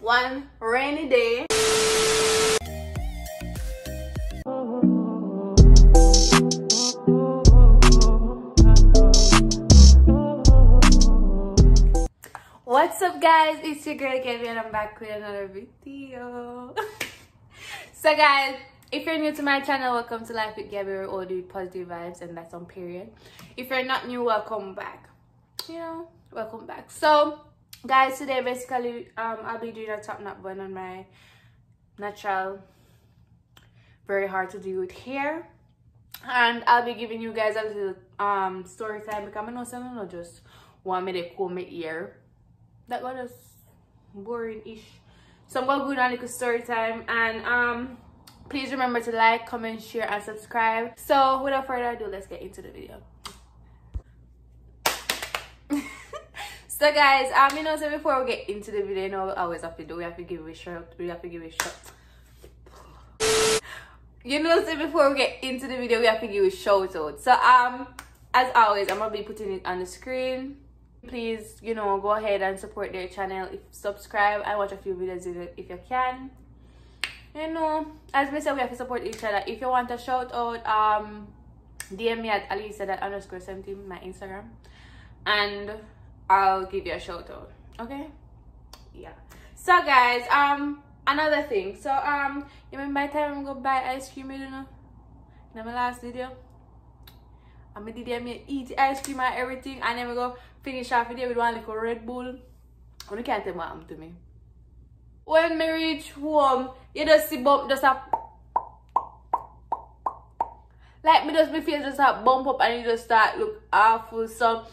one rainy day. What's up guys? It's your girl Kevin and I'm back with another video. so guys, if you're new to my channel, welcome to Life with Gabby where all the positive vibes and that's on period. If you're not new, welcome back. You know, welcome back. So guys, today basically um I'll be doing a top knot bun on my natural very hard to do with hair and I'll be giving you guys a little um story time because I know some not just want me to comb my ear. That was just boring-ish. So I'm gonna go on a story time and um please remember to like, comment, share, and subscribe. So without further ado, let's get into the video. So guys, um you know so before we get into the video, you know we always have to do, we have to give a shout, we have to give a shout. You know so before we get into the video we have to give a shout out. So um as always i'm gonna be putting it on the screen. Please you know go ahead and support their channel. If subscribe and watch a few videos if you can. You know as we said we have to support each other. If you want a shout out um dm me at Alecia that underscore 17 my instagram. And i'll give you a shout out. Okay? Yeah. So guys um another thing. So um you remember time i'm gonna buy ice cream you know? In my last video? I'm gonna did me eat ice cream and everything. And then we go finish off video with one little red bull. You can't tell what happened to me. When me reach home you just see bump just a like me just me feel just a bump up and you just start look awful. So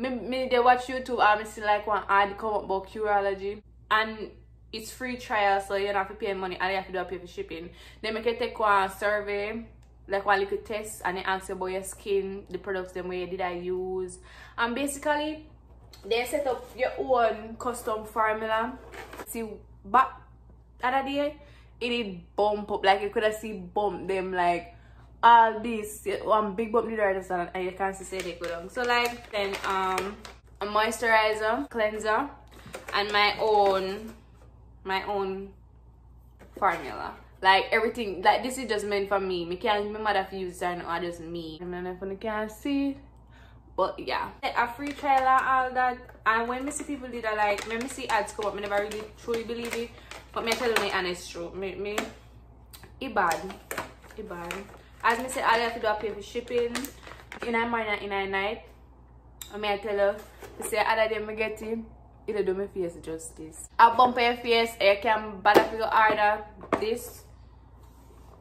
me, me they watch youtube and me see like one ad come up about curology and it's free trial so you don't have to pay money. And you have to do a pay for shipping. Then make you take one survey like one little test and they ask you about your skin the products them way did i use. And basically they set up your own custom formula. See but other day it did bump up. Like you could have see bump them like all this one big bump did right and you can't see they go down so like then um a moisturizer cleanser and my own my own formula. Like everything like this is just meant for me. Me can't remember that use it or just me. And then if you can't see but yeah. A free trial and all that. And when me see people did that like when me see ads come up me never really truly believe it. But me tell you me honest truth me me it bad. It bad as me say you have to do is pay for shipping in a morning in a night I mean I tell you to say other day me get it it'll do my face justice. I bump your face, eh, you can better for your order this.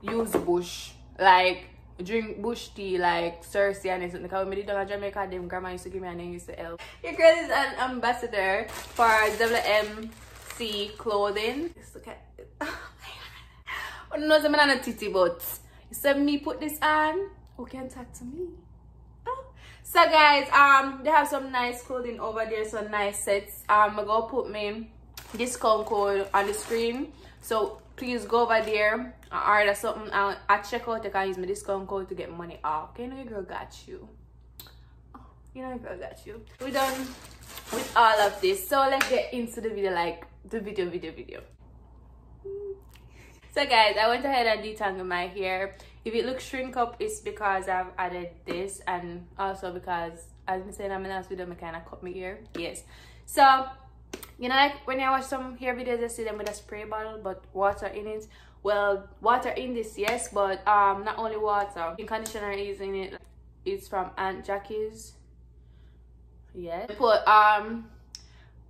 Use bush. Like drink bush tea like cerasee and something. Because when I did in Jamaica, them grandma used to give me a name used to help. Your girl is an ambassador for WMC clothing. Just look at it. Oh my god. I know I'm not a titty but you said me put this on. Who can talk to me? so guys um they have some nice clothing over there some nice sets. Um i'm gonna put my discount code on the screen. So please go over there and order something. And at checkout you can use my discount code to get money off. Okay you know your girl got you. You know your girl got you. We're done with all of this. So let's get into the video like the video video video so guys i went ahead and detangled my hair. If it looks shrink up it's because i've added this and also because as i said i'm in last video i kind of cut my hair. Yes. So you know like when i watch some hair videos i see them with a spray bottle but water in it. Well water in this yes but um not only water. Conditioner is in it. It's from aunt jackie's. Yeah put um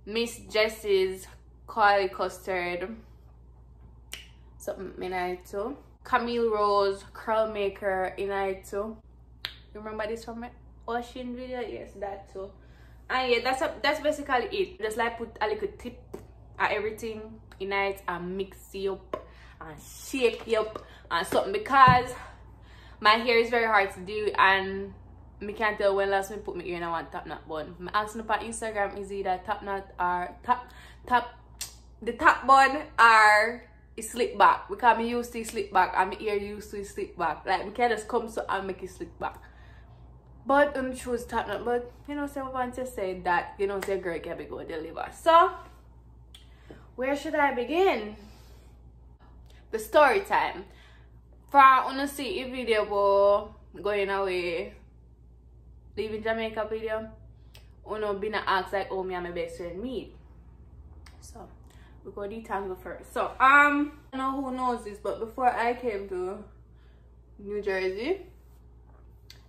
miss jessie's coily custard something in it too Camille Rose curl maker in it too. You remember this from my washing oh, video? Yes, that too. And yeah, that's a, that's basically it. Just like put a little tip at everything in it and mix it up and shake it up and something because my hair is very hard to do and me can't tell when last me put my ear in a one top knot bun. My asking up on Instagram is either top knot or top top the top bun are it slip back because me used to slip back and my ear used to slip back. Like me can just come so and make it slip back. But um choose top knot. But you know, someone just say that, you know, say girl can be go deliver. So where should I begin? The story time. For see a video about going away, leaving Jamaica video, uno been asked like oh me and my best friend meet. So we go detangle first. So um I don't know who knows this, but before I came to New Jersey,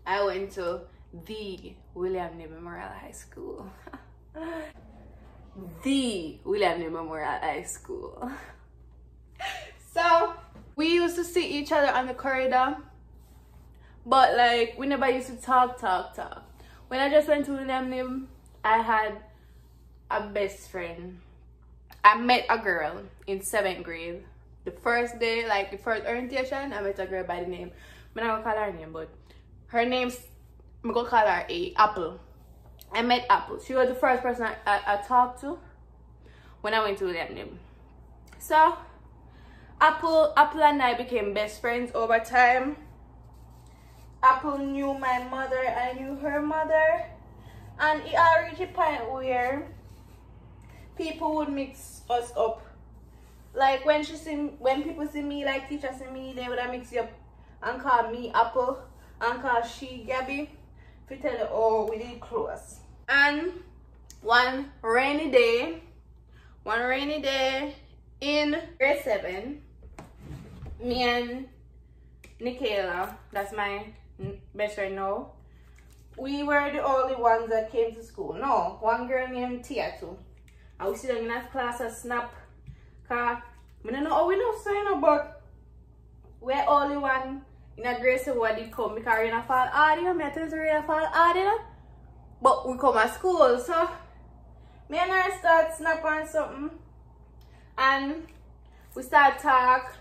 I went to the William Knibb Memorial High School. the William Knibb Memorial High School. so we used to see each other on the corridor, but like we never used to talk, talk, talk. When I just went to William Knibb, I had a best friend. I met a girl in seventh grade. The first day, like the first orientation, I met a girl by the name. I'm not gonna call her name, but her name's I'm gonna call her a Apple. I met Apple. She was the first person I, I, I talked to when I went to William Knibb. So Apple Apple and I became best friends over time. Apple knew my mother, I knew her mother. And it reached a point where people would mix us up. Like when she see when people see me, like teachers see me, they would mix you up and call me Apple and call she Gabby. To tell you, oh, we did close. And one rainy day, one rainy day in grade seven, me and Nikayla, that's my best friend now, we were the only ones that came to school. No, one girl named Tia too. I was sitting in that class and snap. Cause I don't know how we know sign saying but we're only one in a grade seven what did come because we're in a fall audio. Me tell you in a fall audio. But we come at school. So me and her start snap on something. And we start talk.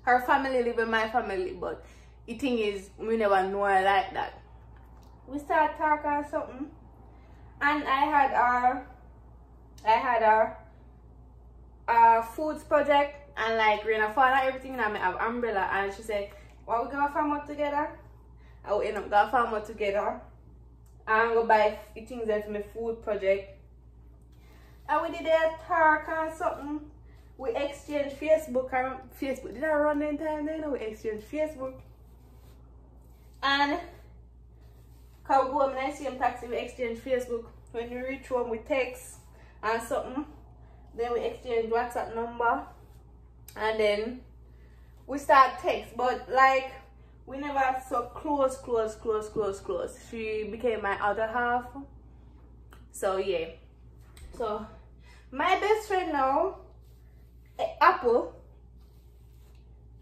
Her family live in my family, but the thing is we never know her like that. We start talking something. And I had our I had a, uh, foods project and like we're gonna find out everything and I have umbrella and she said, What we gonna farm up together? I will end up gonna farm up together and go buy things there for my food project. And we did a talk and something. We exchanged Facebook and Facebook. Did I run in time then? We exchanged Facebook. And cause we go home and I see him taxi, we exchange Facebook. When you reach home we text and something. Then we exchange WhatsApp number. And then we start text. But like we never so close, close, close, close, close. She became my other half. So yeah. So my best friend now, Apple,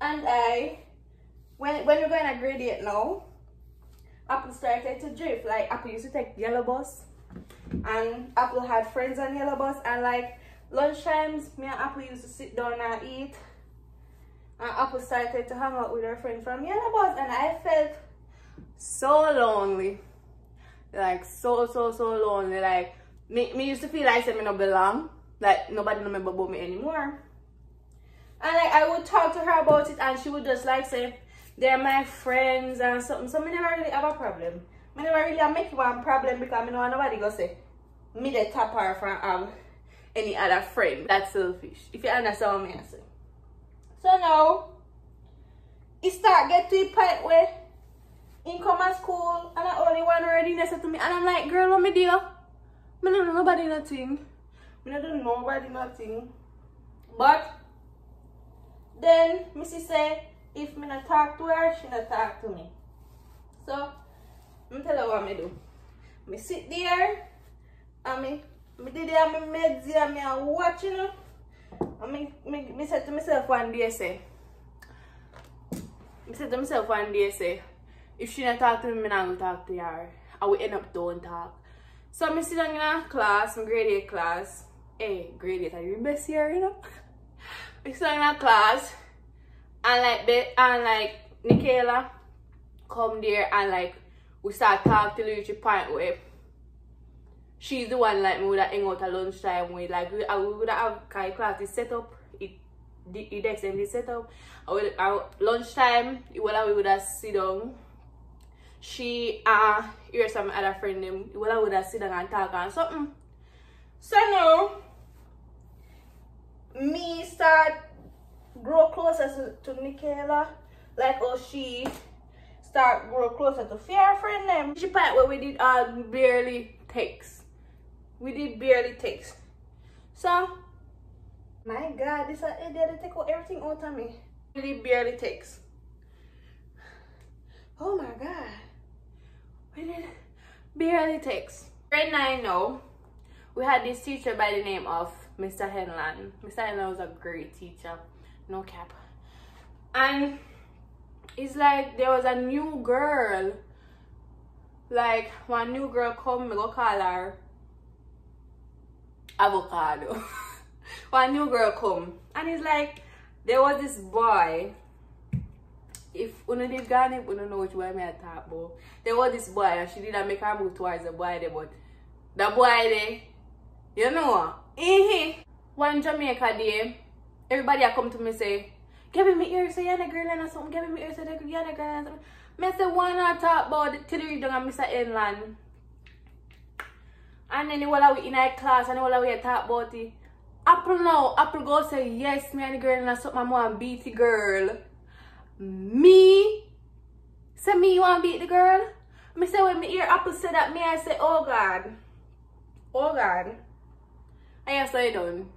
and I, when when we're going to graduate now, Apple started to drift. Like Apple used to take yellow bus, and Apple had friends on yellow bus, and like lunch times, me and Apple used to sit down and eat and Apple started to hang out with her friend from Yellow Bus and I felt so lonely. Like so so so lonely. Like me, me used to feel like I me no belong. Like nobody remember about me anymore. And like I would talk to her about it and she would just like say they're my friends and something. So me never really have a problem. Me never really make one problem because me know nobody go say me the top her from um any other friend. That's selfish. If you understand what I'm say. So now, it start get to a point where in come at school and I only one already next to me and I'm like, girl, what me do? I don't know nobody nothing. I don't know nobody nothing. But then Missy say if me not talk to her, she not talk to me. So I'm tell you what me do. Me sit there and me me did there me meds and me watching you know. I me, me, said to myself one day, say, I said to myself one day, say, if she not talk to me, I not going to talk to her. I will end up don't talk. So I sit down in a class, my grade 8 class. Hey, grade 8 are you best here, you know? I sit down in a class, and like, and like, Nikayla come there, and like, we start talking till we reach point she's the one like me would hang out at lunchtime with like we, I would have Kai class is set up. It the, the and the set up. I will our lunchtime well we would have sit down. She uh hear some other friend them. Well I would have sit down and talk and something. So now me start grow closer to, to Nikayla, like how she start grow closer to fear friend them. She part where we did all uh, barely takes. We did barely takes. So my god, this is idiot they take everything out of me. We did barely takes. Oh my god. We did barely takes. Right now I know we had this teacher by the name of Mr. Henlan. Mr. Henlan was a great teacher. No cap. And it's like there was a new girl. Like one new girl come me go call her. Avocado. One new girl come. And it's like there was this boy. If una did if una know which me I talk about. There was this boy and she didn't make her move towards the boy there but the boy there you know eh one Jamaica day everybody I come to me say Give me ear, say you're a girl and something. Give me ear, say you're a girl and something. Me say, why not talk about the till you down Mr. Inland? And then while we in our class and while we talk about it. Apple now, Apple go say, yes, me and the girl and something, I want beat the girl. Me? Say me you want to beat the girl? Me say when me hear Apple say that, me I say, oh God. Oh God. I have say done.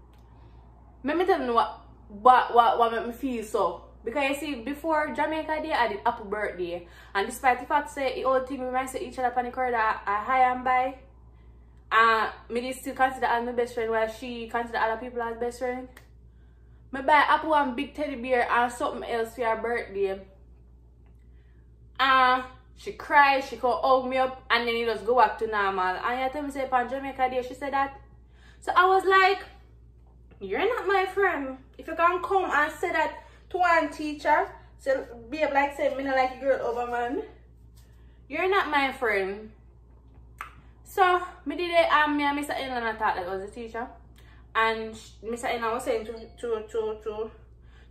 Let me tell you what what what what make me feel so because you see before Jamaica Day I did Apple birthday and despite the fact say the old team we might say each other on the corridor I high and by and me did still consider as my best friend while she consider other people as best friend. Me buy Apple and big teddy bear and something else for her birthday. And she cried, she could hug me up and then it just go back to normal. And you tell me say upon Jamaica Day she said that. So I was like you're not my friend. If you can come and say that to one teacher, so be like say me not like a girl over man. You're not my friend. So me did it and me and Mr. Inland thought that was the teacher. And Mr. Inland was saying to to to to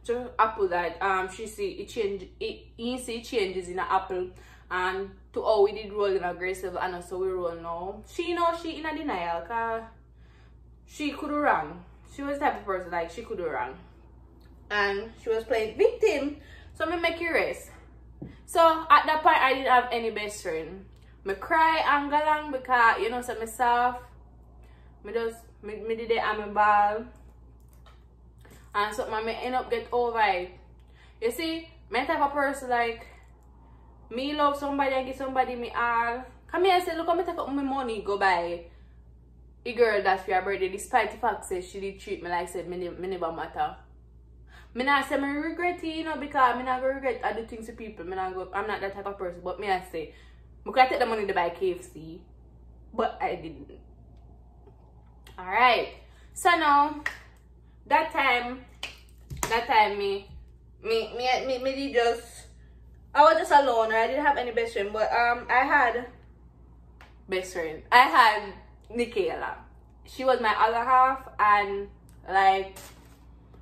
to Apple that um she see it change it you see changes in apple and to all we did roll in aggressive and so we roll now. She know she in a denial cause she could run she was the type of person like she could do wrong. And she was playing victim. So me make you race. So at that point i didn't have any best friend. Me cry and galang because you know so myself me just me, me did it and me ball. And so I end up get over it. You see my type of person like me love somebody and give somebody me all. Come here and say look how me take up my money go buy the girl that for her birthday, despite the fact that she did treat me like said, me, me never matter. Me not say me regret it, you know, because me not go regret I do things to people. Me not go, I'm not that type of person, but me I say, me could take the money to buy KFC, but I didn't. Alright, so now, that time, that time me, me, me, me, me did just, I was just alone, I didn't have any best friend, but um, I had best friend. I had Nikayla. She was my other half and like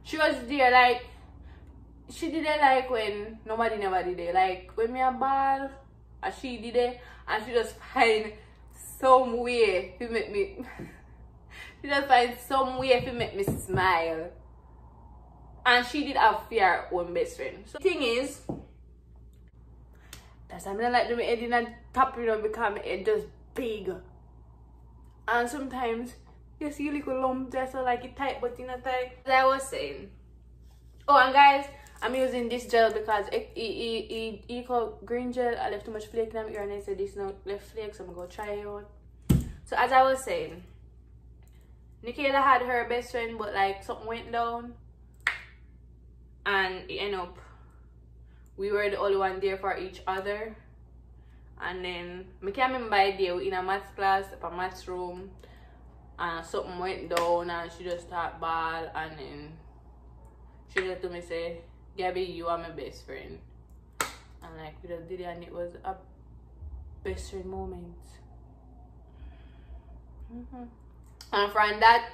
she was there like she did it like when nobody never did it. Like when me a ball and uh, she did it and she just find some way to make me she just find some way to make me smile. And she did have fear own best friend. So thing is that's why I like do my head in and top you know my head just big and sometimes you see little lump just so like it tight but not tight. As i was saying oh and guys i'm using this gel because it, it, it, it eco green gel. I left too much flake in ear and i said this no left flake so i'm gonna try it out. So as i was saying Nikayla had her best friend but like something went down and it ended up we were the only one there for each other and then I can't remember idea in a math class, a math room, and something went down and she just started ball and then she just to me say, Gabby, you are my best friend. And like we just did it and it was a best friend moment. Mm -hmm. And from that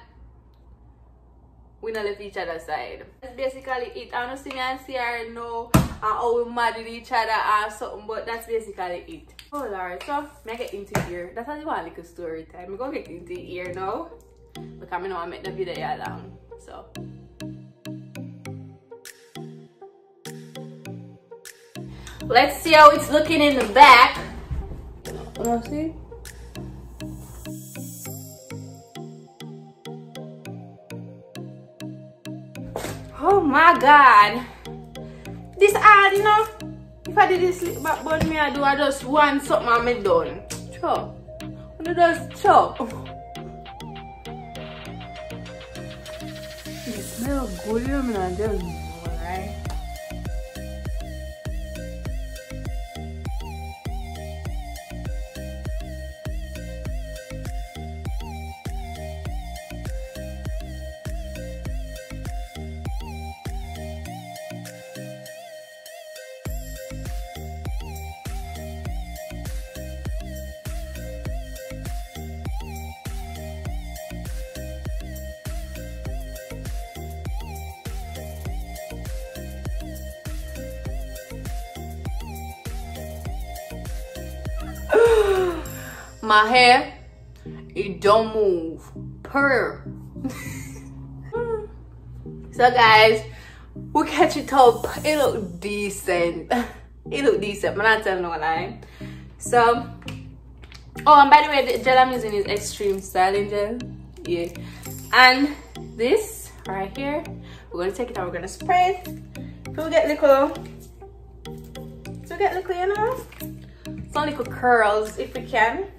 we not left each other side. That's basically it. Honestly, me and Sierra know uh, how we mad at each other or something, but that's basically it. Oh Lord, so I get into here. That's only one little story time. I'm gonna get into here now because I know I make the video long. So. Let's see how it's looking in the back. Wanna see? My god. This hard you know if i did this slip back bun me i do i just want something i'm done. Sure when it does chop. It smells good you know i know right my hair it don't move. Per so guys we catch it up. It look decent. It look decent but not telling no lie. So oh and by the way the gel i'm using is extreme styling gel. Yeah. And this right here we're gonna take it out we're gonna spray it. So we get little so we get little you know some little curls if we can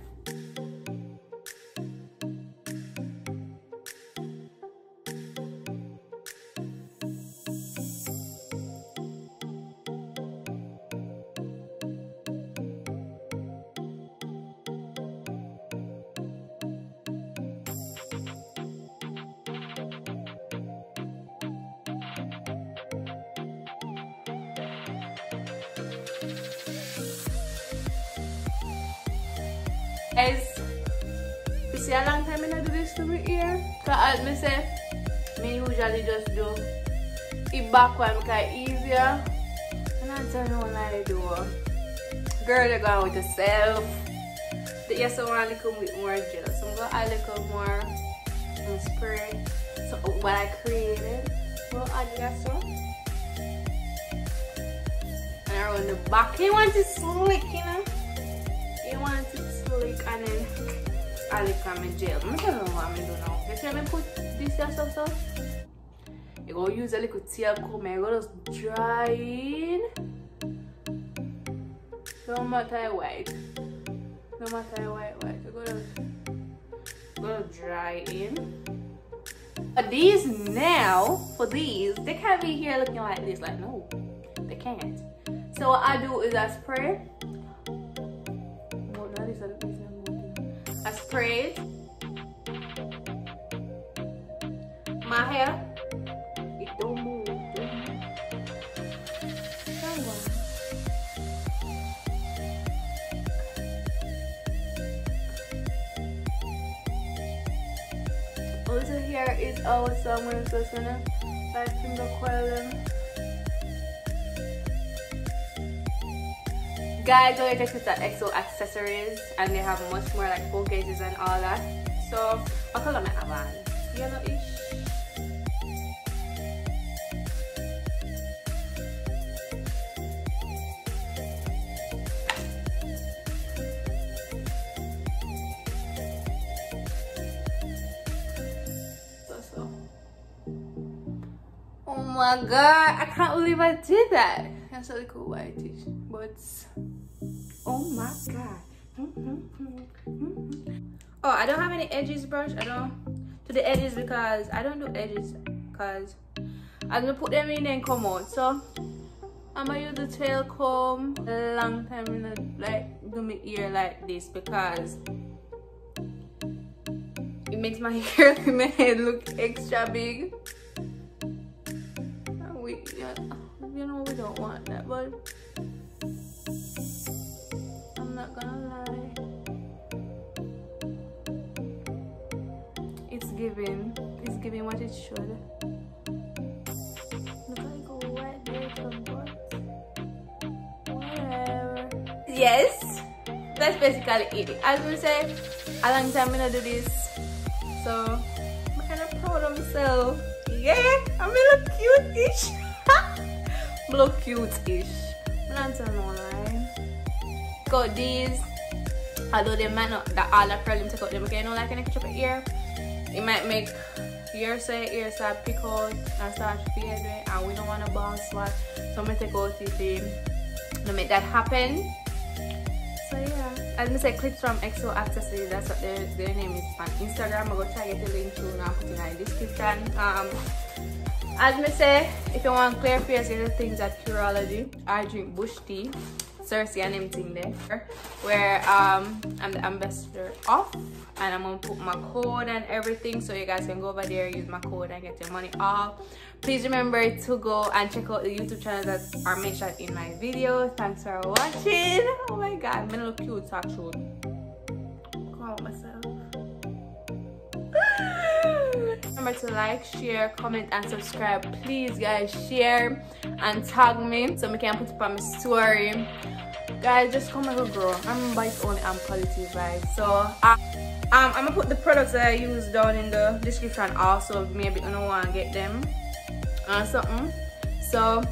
Guys, you see a long time I do this to my ear. So as me say, me usually just do it backward because it's easier. And I don't know what I do. Girl, you're going with yourself. But yes, I want a little bit more gel. So I'm going to add a little more um, spray. So what I created, we'll add that so. And the back, you want it slick, you know? You want it slick and then like my gel. I don't know what I'm doing now. You see me put this here stuff so? You go use a little tail comb and you go just dry in. No matter white. No matter white white. You go to go to dry in. But these now, for these, they can't be here looking like this. Like no, they can't. So what I do is I spray I sprayed my hair. It don't move. Also here is our somewhere so it's gonna like finger coil them. Guys check this at XO accessories and they have much more like phone cases and all that. So i'll call them a van yellowish so so. Oh my god i can't believe i did that. That's really cool whitish but oh my god. Oh i don't have any edges brush i don't to the edges because i don't do edges because i'm gonna put them in and come out. So i'm gonna use the tail comb a long time in the, like do my ear like this because it makes my hair my head look extra big. We you know we don't want that but giving it's giving what it should look like a white there whatever yes that's basically it as we say a long time I'm gonna do this so I'm kind of proud of myself yeah I'm a little cute-ish. look cute-ish. answer no lie. Got these. Although they might not that all the problem take out them okay, you know like an extra ear. It might make your say ear start pick out and start fade and we don't want to bounce swat. So I'm gonna take out the thing to make that happen. So yeah. As I said clips from XO Accessories, that's what their, their name is on Instagram. I'm gonna try to get the link to now put in the description. Um as me say, if you want clear face, get the things at Curology. I drink bush tea. Cersei and everything there where um I'm the ambassador of and I'm gonna put my code and everything so you guys can go over there use my code and get your money off. Please remember to go and check out the youtube channels that are mentioned in my video. Thanks for watching. Oh my god i'm gonna look cute shoot call myself remember to like share comment and subscribe. Please guys share and tag me so we can put it on my story. Guys just come and grow i'm bite only i'm quality vibes. So uh, um, i'm gonna put the products that i use down in the description also. Maybe you don't want to get them or something. So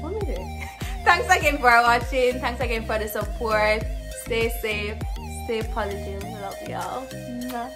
what am I thanks again for watching. Thanks again for the support. Stay safe. Stay positive. Love y'all